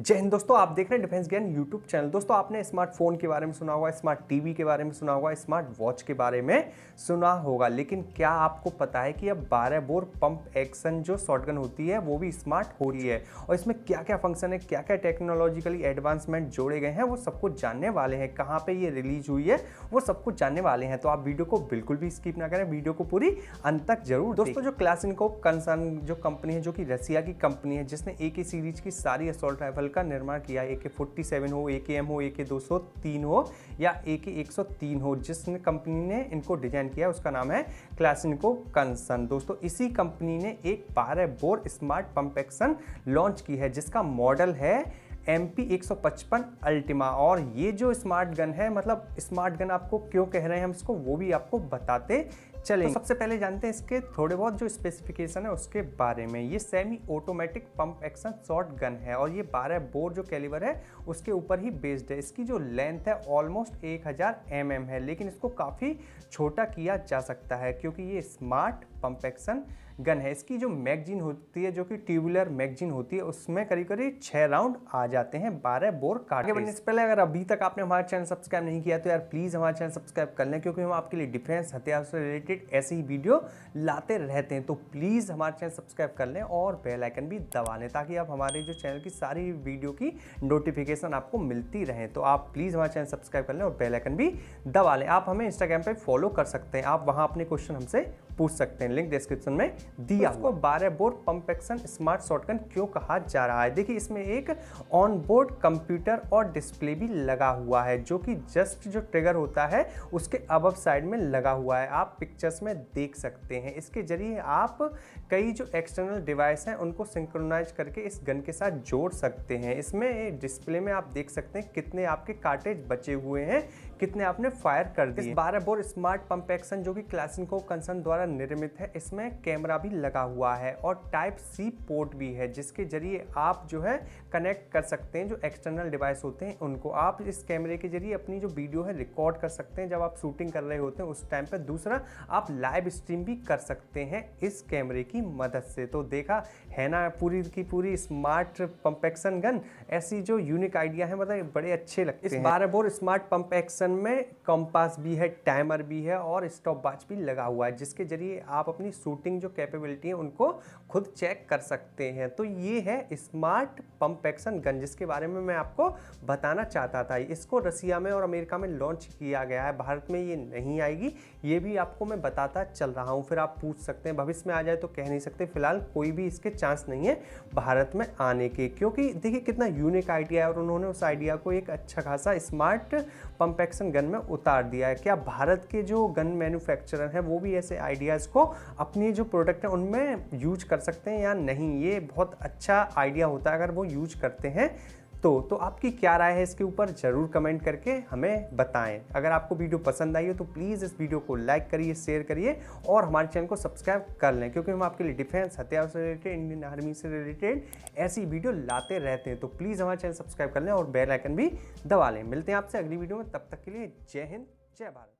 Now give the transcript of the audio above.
जय हिंद दोस्तों आप देख रहे हैं डिफेंस ज्ञान यूट्यूब चैनल। दोस्तों आपने स्मार्टफ़ोन के बारे में सुना होगा स्मार्ट टीवी के बारे में सुना होगा स्मार्ट वॉच के बारे में सुना होगा। लेकिन क्या आपको पता है कि अब 12 बोर पंप एक्शन जो शॉटगन होती है वो भी स्मार्ट हो रही है? और इसमें क्या क्या फ़ंक्शन है क्या क्या टेक्नोलॉजिकली एडवांसमेंट जोड़े गए हैं वो सब कुछ जानने वाले हैं। कहाँ पर ये रिलीज़ हुई है वो सब कुछ जानने वाले हैं। तो आप वीडियो को बिल्कुल भी स्किप ना करें वीडियो को पूरी अंत तक ज़रूर दोस्तों जो क्लासिनको कंसर्न जो कंपनी है जो कि रसिया की कंपनी है जिसने एक ही सीरीज़ की सारी असोल्ट राइफल का निर्माण किया ए के फोर्टी सेवन हो ए के एम हो ए के दो सौ तीन हो, या ए के एक सौ तीन हो जिस कंपनी ने इनको डिज़ाइन किया, उसका नाम है क्लासिनको कंसन दोस्तों, इसी कंपनी ने एक बारह bore smart pump action launch की है, जिसका मॉडल है एम पी एक सौ पचपन अल्टीमा और ये जो स्मार्ट गन है मतलब स्मार्ट गन आपको क्यों कह रहे हैं हम, इसको वो भी आपको बताते चलें। तो सबसे पहले जानते हैं इसके थोड़े बहुत जो स्पेसिफिकेशन है उसके बारे में। ये semi automatic pump action short gun है और ये 12 बोर जो कैलिवर है, उसके ऊपर ही बेस्ड है। इसकी जो लेंथ है ऑलमोस्ट 1000 हज़ार mm है, लेकिन इसको काफ़ी छोटा किया जा सकता है, क्योंकि ये स्मार्ट पंप एक्शन गन है। इसकी जो मैगजीन होती है, जो कि ट्यूबुलर मैगजीन होती है, उसमें करीब करीब छः राउंड आ जाते हैं, बारह बोर काटे बनने से पहले अगर अभी तक आपने हमारा चैनल सब्सक्राइब नहीं किया तो यार प्लीज़ हमारा चैनल सब्सक्राइब कर लें, क्योंकि हम आपके लिए डिफेंस हथियार से रिलेटेड ऐसी ही वीडियो लाते रहते हैं। तो प्लीज़ हमारा चैनल सब्सक्राइब कर लें और बेलाइकन भी दबा लें, ताकि आप हमारे जो चैनल की सारी वीडियो की नोटिफिकेशन आपको मिलती रहे। तो आप प्लीज़ हमारा चैनल सब्सक्राइब कर लें और बेलाइकन भी दबा लें। आप हमें इंस्टाग्राम पर फॉलो कर सकते हैं। आप वहाँ अपने क्वेश्चन हमसे पूछ सकते हैं। लिंक डिस्क्रिप्शन में दिया हुआ बारह bore pump action smart shotgun क्यों कहा जा रहा है? देखिए इसमें एक ऑन बोर्ड कंप्यूटर और डिस्प्ले भी लगा हुआ है जो कि जस्ट जो ट्रिगर होता है उसके अब साइड में लगा हुआ है। आप पिक्चर्स में देख सकते हैं। इसके ज़रिए आप कई जो एक्सटर्नल डिवाइस हैं उनको सिंक्रोनाइज करके इस गन के साथ जोड़ सकते हैं। इसमें डिस्प्ले में आप देख सकते हैं कितने आपके कार्टेज बचे हुए हैं कितने आपने फायर कर दिए? बारह बोर स्मार्ट पंप एक्शन जो कि क्लासिको कंसर्न द्वारा निर्मित है इसमें कैमरा भी लगा हुआ है और टाइप सी पोर्ट भी है जिसके ज़रिए आप जो है कनेक्ट कर सकते हैं जो एक्सटर्नल डिवाइस होते हैं उनको आप इस कैमरे के ज़रिए अपनी जो वीडियो है रिकॉर्ड कर सकते हैं जब आप शूटिंग कर रहे होते हैं उस टाइम पर दूसरा आप लाइव स्ट्रीम भी कर सकते हैं इस कैमरे की मदद से। तो देखा है ना पूरी की पूरी स्मार्ट पंप एक्शन गन ऐसी जो यूनिक आइडिया है मतलब बड़े अच्छे लगते हैं। बारह बोर स्मार्ट पंप एक्शन में कंपास भी है, टाइमर भी है और स्टॉप वॉच भी लगा हुआ है, जिसके ज़रिए आप अपनी शूटिंग जो कैपेबिलिटी है उनको खुद चेक कर सकते हैं। तो ये है स्मार्ट पंप एक्शन गन, जिसके बारे में मैं आपको बताना चाहता था। इसको रसिया में और अमेरिका में लॉन्च किया गया है, भारत में ये नहीं आएगी, ये भी आपको मैं बताता चल रहा हूँ। फिर आप पूछ सकते हैं, भविष्य में आ जाए तो कह नहीं सकते, फ़िलहाल कोई भी इसके चांस नहीं है भारत में आने के, क्योंकि देखिए कितना यूनिक आइडिया है और उन्होंने उस आइडिया को एक अच्छा खासा स्मार्ट पंप एक्शन गन में उतार दिया है। क्या भारत के जो गन मैन्युफैक्चरर हैं, वो भी ऐसे आइडियाज़ को अपनी जो प्रोडक्ट हैं, उनमें यूज़ कर सकते हैं या नहीं? ये बहुत अच्छा आइडिया होता है, अगर वो यूज़ करते हैं तो तो आपकी क्या राय है इसके ऊपर ज़रूर कमेंट करके हमें बताएँ। अगर आपको वीडियो पसंद आई हो तो प्लीज़ इस वीडियो को लाइक करिए, शेयर करिए और हमारे चैनल को सब्सक्राइब कर लें, क्योंकि हम आपके लिए डिफेंस, हथियार से रिलेटेड, इंडियन आर्मी से रिलेटेड ऐसी वीडियो लाते रहते हैं। तो प्लीज़ हमारे चैनल सब्सक्राइब कर लें और बेलाइकन भी दबा लें। मिलते हैं आपसे अगली वीडियो में, तब तक के लिए जय हिंद, जय भारत।